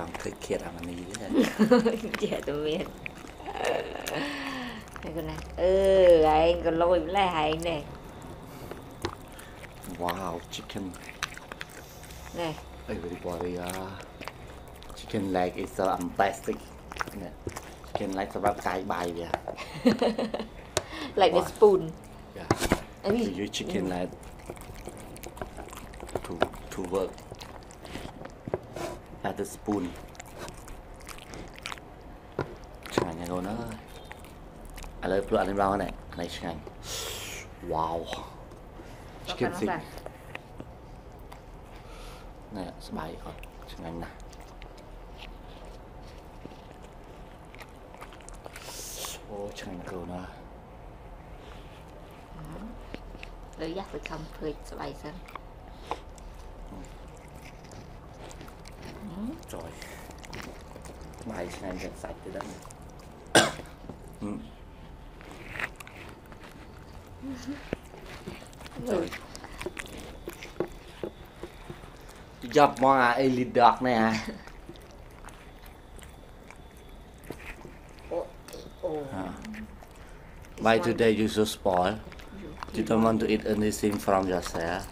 Con thích Kiệt Amani đấy Dạ tôi biết. Đây con này. Ừ, anh còn lôi lại hay nè. Wow, chicken. Này Everybody, uh, chicken leg is uh, fantastic yeah. Chicken leg sẽ bắp cái bài kìa à? Like wow. the spoon. Yeah I mean, You use chicken leg to, to work. cả từ spoon Chẳng nha con ơi À lời phụ ăn lên rau này Này chẳng Wow Chicken thịt Này ạ, sẽ bày còn Chẳng anh nào Ô, chẳng anh con ơi ឬយ៉ាទៅខំភើចស្បែកសិន Trời Bài này được sạch từ Why today you so spoiled? You don't want to eat anything from yourself.